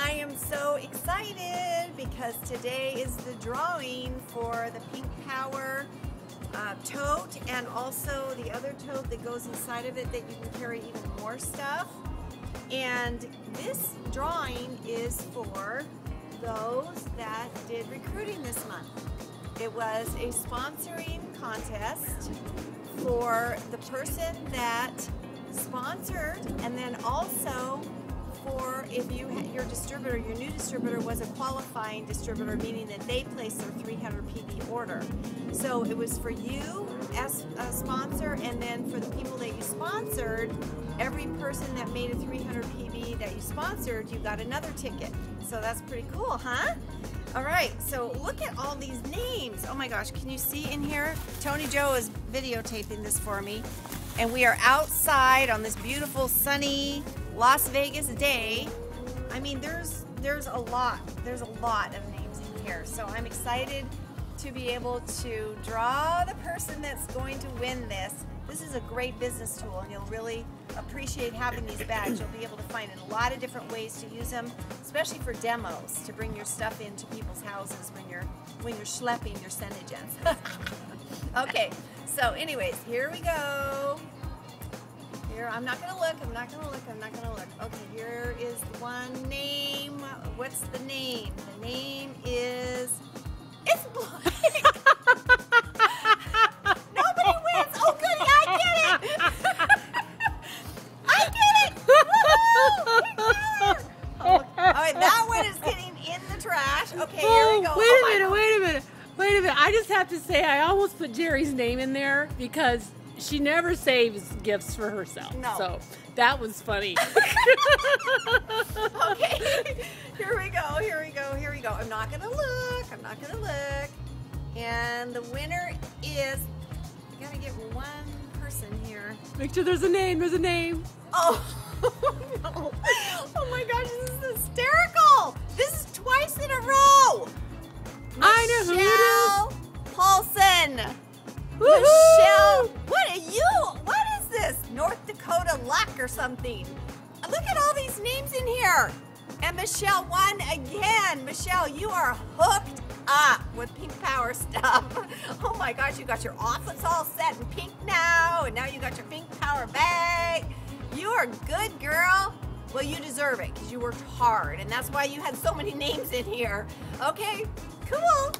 I am so excited because today is the drawing for the Pink Power uh, tote and also the other tote that goes inside of it that you can carry even more stuff. And this drawing is for those that did recruiting this month. It was a sponsoring contest for the person that sponsored and then also for if you your distributor, your new distributor was a qualifying distributor, meaning that they placed their 300 PB order. So it was for you as a sponsor, and then for the people that you sponsored, every person that made a 300 PB that you sponsored, you got another ticket. So that's pretty cool, huh? All right, so look at all these names. Oh my gosh, can you see in here? Tony Joe is videotaping this for me. And we are outside on this beautiful sunny Las Vegas day. I mean, there's there's a lot. There's a lot of names in here. So I'm excited to be able to draw the person that's going to win this. This is a great business tool and you'll really appreciate having these bags. You'll be able to find a lot of different ways to use them, especially for demos, to bring your stuff into people's houses when you're when you're schlepping your SeneGence. okay, so anyways, here we go. Here, I'm not gonna look, I'm not gonna look, I'm not gonna look. Okay, here is one name. What's the name? The name I just have to say, I almost put Jeri's name in there because she never saves gifts for herself. No. So that was funny. okay, here we go, here we go, here we go. I'm not gonna look, I'm not gonna look. And the winner is, I gotta get one person here. Make sure there's a name, there's a name. Oh, no. Oh my gosh, this is hysterical. Michele, what are you? What is this? North Dakota luck or something? Look at all these names in here. And Michele won again. Michele, you are hooked up with pink power stuff. Oh my gosh, you got your office all set in pink now, and now you got your pink power bag. You are good, girl. Well, you deserve it because you worked hard, and that's why you had so many names in here. Okay, cool.